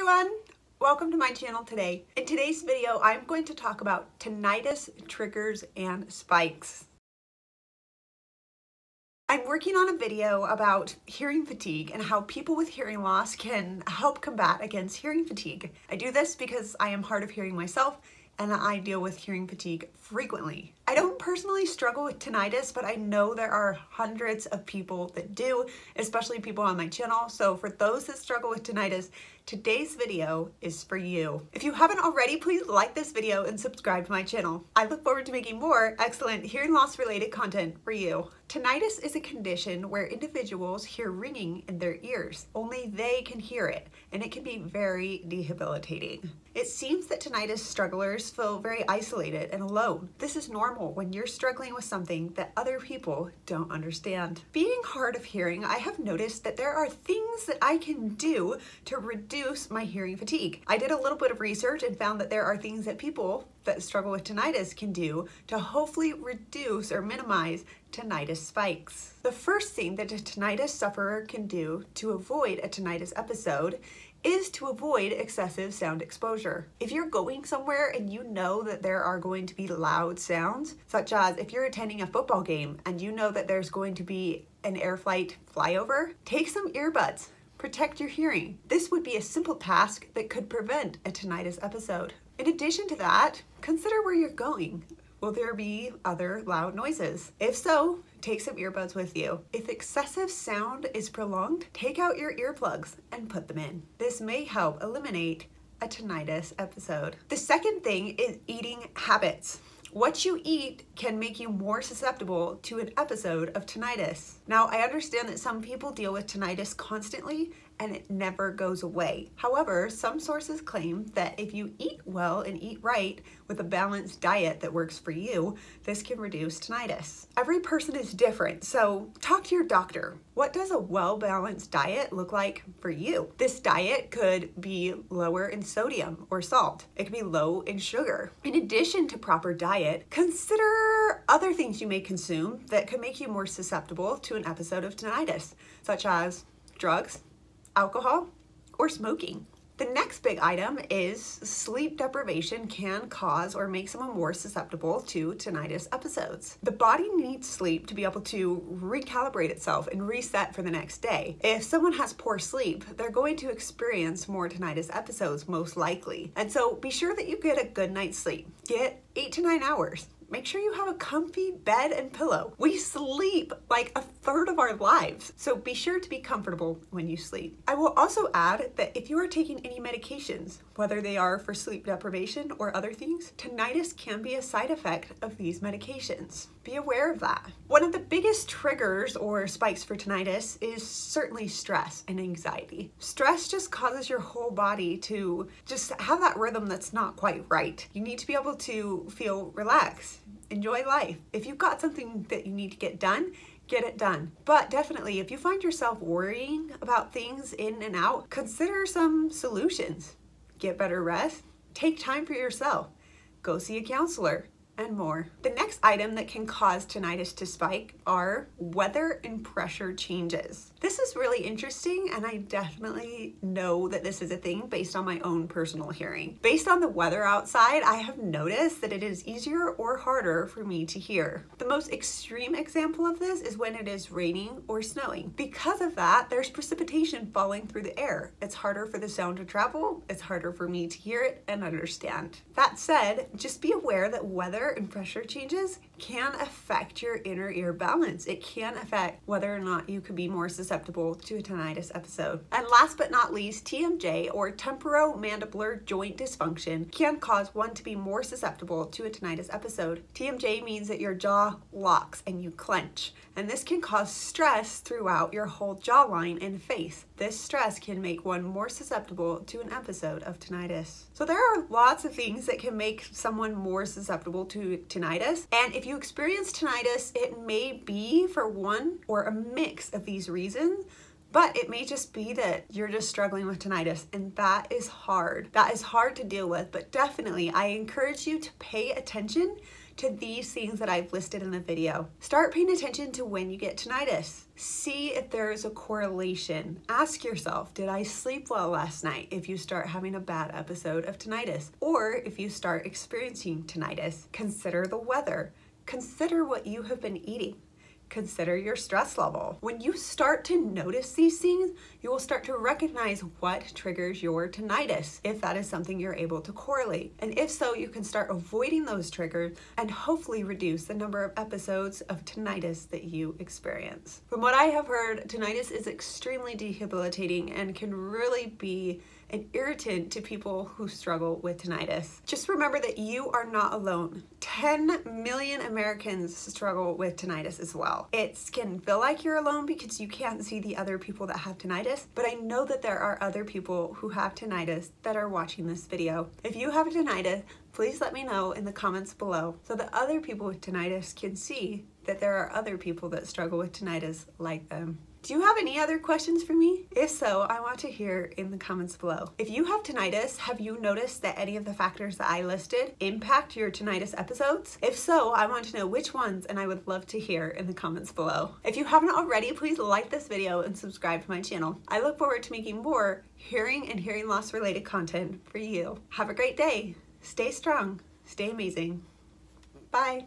everyone! Welcome to my channel today. In today's video, I'm going to talk about tinnitus, triggers, and spikes. I'm working on a video about hearing fatigue and how people with hearing loss can help combat against hearing fatigue. I do this because I am hard of hearing myself and I deal with hearing fatigue frequently. I don't personally struggle with tinnitus, but I know there are hundreds of people that do, especially people on my channel. So for those that struggle with tinnitus, today's video is for you. If you haven't already, please like this video and subscribe to my channel. I look forward to making more excellent hearing loss related content for you. Tinnitus is a condition where individuals hear ringing in their ears. Only they can hear it, and it can be very debilitating. It seems that tinnitus strugglers feel very isolated and alone. This is normal when you're struggling with something that other people don't understand. Being hard of hearing, I have noticed that there are things that I can do to reduce my hearing fatigue. I did a little bit of research and found that there are things that people that struggle with tinnitus can do to hopefully reduce or minimize tinnitus spikes. The first thing that a tinnitus sufferer can do to avoid a tinnitus episode is to avoid excessive sound exposure. If you're going somewhere and you know that there are going to be loud sounds, such as if you're attending a football game and you know that there's going to be an air flight flyover, take some earbuds. Protect your hearing. This would be a simple task that could prevent a tinnitus episode. In addition to that, consider where you're going. Will there be other loud noises? If so, take some earbuds with you. If excessive sound is prolonged, take out your earplugs and put them in. This may help eliminate a tinnitus episode. The second thing is eating habits. What you eat can make you more susceptible to an episode of tinnitus. Now, I understand that some people deal with tinnitus constantly and it never goes away. However, some sources claim that if you eat well and eat right with a balanced diet that works for you, this can reduce tinnitus. Every person is different, so talk to your doctor. What does a well-balanced diet look like for you? This diet could be lower in sodium or salt. It could be low in sugar. In addition to proper diet, consider other things you may consume that could make you more susceptible to an episode of tinnitus, such as drugs, alcohol, or smoking. The next big item is sleep deprivation can cause or make someone more susceptible to tinnitus episodes. The body needs sleep to be able to recalibrate itself and reset for the next day. If someone has poor sleep, they're going to experience more tinnitus episodes most likely. And so be sure that you get a good night's sleep. Get eight to nine hours make sure you have a comfy bed and pillow. We sleep like a third of our lives, so be sure to be comfortable when you sleep. I will also add that if you are taking any medications, whether they are for sleep deprivation or other things, tinnitus can be a side effect of these medications. Be aware of that. One of the biggest triggers or spikes for tinnitus is certainly stress and anxiety. Stress just causes your whole body to just have that rhythm that's not quite right. You need to be able to feel relaxed enjoy life. If you've got something that you need to get done, get it done. But definitely, if you find yourself worrying about things in and out, consider some solutions. Get better rest, take time for yourself, go see a counselor, and more. The next item that can cause tinnitus to spike are weather and pressure changes. This is really interesting and I definitely know that this is a thing based on my own personal hearing. Based on the weather outside, I have noticed that it is easier or harder for me to hear. The most extreme example of this is when it is raining or snowing. Because of that, there's precipitation falling through the air. It's harder for the sound to travel, it's harder for me to hear it and understand. That said, just be aware that weather and pressure changes can affect your inner ear balance. It can affect whether or not you could be more susceptible to a tinnitus episode. And last but not least, TMJ or temporomandibular joint dysfunction can cause one to be more susceptible to a tinnitus episode. TMJ means that your jaw locks and you clench, and this can cause stress throughout your whole jawline and face. This stress can make one more susceptible to an episode of tinnitus. So there are lots of things that can make someone more susceptible to tinnitus. And if you experience tinnitus, it may be for one or a mix of these reasons, but it may just be that you're just struggling with tinnitus and that is hard. That is hard to deal with, but definitely I encourage you to pay attention to these things that I've listed in the video. Start paying attention to when you get tinnitus. See if there is a correlation. Ask yourself, did I sleep well last night if you start having a bad episode of tinnitus? Or if you start experiencing tinnitus, consider the weather. Consider what you have been eating consider your stress level. When you start to notice these things, you will start to recognize what triggers your tinnitus, if that is something you're able to correlate. And if so, you can start avoiding those triggers and hopefully reduce the number of episodes of tinnitus that you experience. From what I have heard, tinnitus is extremely debilitating and can really be an irritant to people who struggle with tinnitus. Just remember that you are not alone. 10 million Americans struggle with tinnitus as well. It can feel like you're alone because you can't see the other people that have tinnitus, but I know that there are other people who have tinnitus that are watching this video. If you have tinnitus, please let me know in the comments below so that other people with tinnitus can see that there are other people that struggle with tinnitus like them. Do you have any other questions for me? If so, I want to hear in the comments below. If you have tinnitus, have you noticed that any of the factors that I listed impact your tinnitus episodes? If so, I want to know which ones and I would love to hear in the comments below. If you haven't already, please like this video and subscribe to my channel. I look forward to making more hearing and hearing loss related content for you. Have a great day. Stay strong. Stay amazing. Bye.